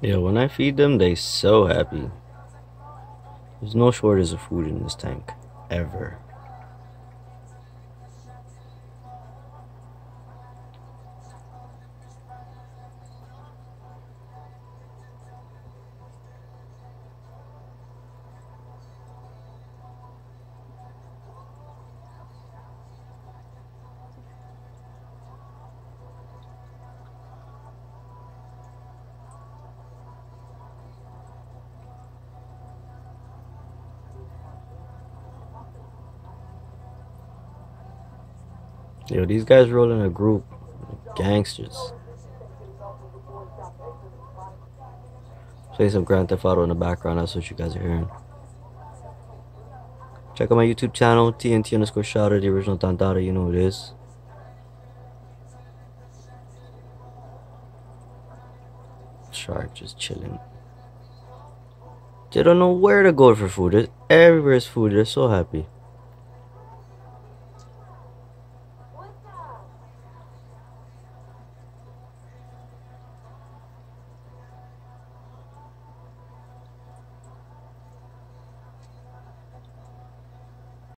Yeah, when I feed them, they so happy. There's no shortage of food in this tank. Ever. Yo, these guys roll in a group. Gangsters. Play some Grand Theft Auto in the background, that's what you guys are hearing. Check out my YouTube channel, TNT underscore shouter, the original Dandara, you know who it is. Shark just chilling. They don't know where to go for food. Everywhere is food. They're so happy.